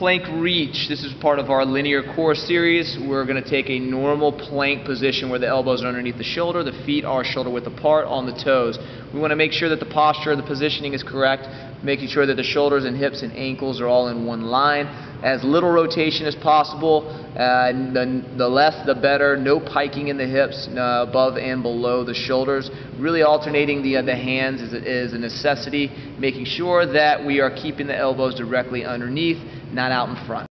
Plank reach. This is part of our linear core series. We're going to take a normal plank position where the elbows are underneath the shoulder, the feet are shoulder width apart on the toes. We want to make sure that the posture, the positioning is correct, making sure that the shoulders and hips and ankles are all in one line. As little rotation as possible. Uh, the, the less, the better. No piking in the hips uh, above and below the shoulders. Really alternating the, uh, the hands is, is a necessity. Making sure that we are keeping the elbows directly underneath, not out in front.